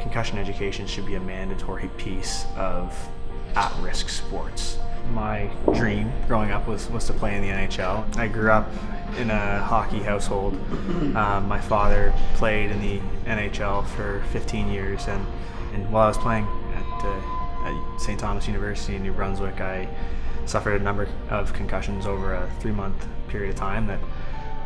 concussion education should be a mandatory piece of at-risk sports. My dream growing up was, was to play in the NHL. I grew up in a hockey household. Um, my father played in the NHL for 15 years, and, and while I was playing at, uh, at St. Thomas University in New Brunswick, I suffered a number of concussions over a three month period of time that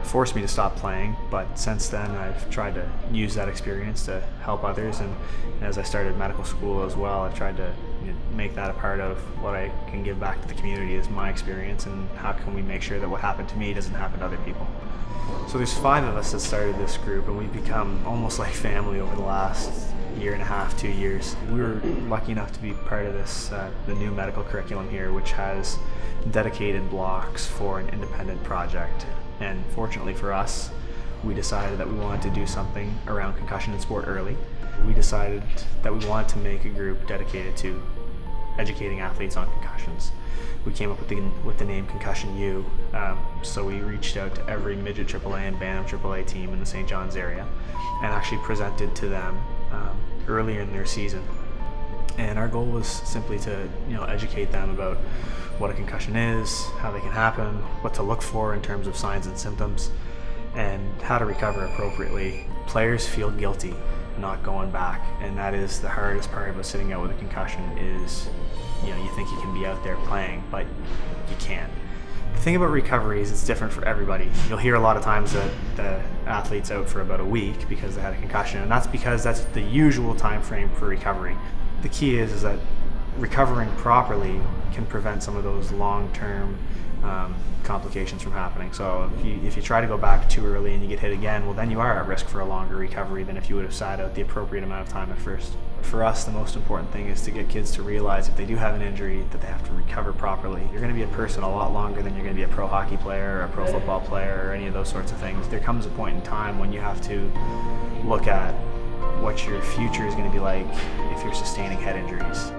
forced me to stop playing. But since then, I've tried to use that experience to help others. And as I started medical school as well, I've tried to you know, make that a part of what I can give back to the community is my experience and how can we make sure that what happened to me doesn't happen to other people. So there's five of us that started this group, and we've become almost like family over the last year and a half, two years. We were lucky enough to be part of this, uh, the new medical curriculum here, which has dedicated blocks for an independent project. And fortunately for us, we decided that we wanted to do something around concussion in sport early. We decided that we wanted to make a group dedicated to educating athletes on concussions. We came up with the, with the name Concussion U, um, so we reached out to every midget AAA and Bantam AAA team in the St. John's area and actually presented to them um, earlier in their season. And our goal was simply to you know educate them about what a concussion is, how they can happen, what to look for in terms of signs and symptoms, and how to recover appropriately. Players feel guilty not going back, and that is the hardest part about sitting out with a concussion is you know you think you can be out there playing, but you can't. The thing about recovery is it's different for everybody. You'll hear a lot of times that the athlete's out for about a week because they had a concussion, and that's because that's the usual time frame for recovery. The key is is that recovering properly can prevent some of those long-term um, complications from happening. So if you, if you try to go back too early and you get hit again, well then you are at risk for a longer recovery than if you would have sat out the appropriate amount of time at first. For us, the most important thing is to get kids to realize if they do have an injury that they have to recover properly. You're going to be a person a lot longer than you're going to be a pro hockey player or a pro football player or any of those sorts of things. There comes a point in time when you have to look at what your future is going to be like if you're sustaining head injuries.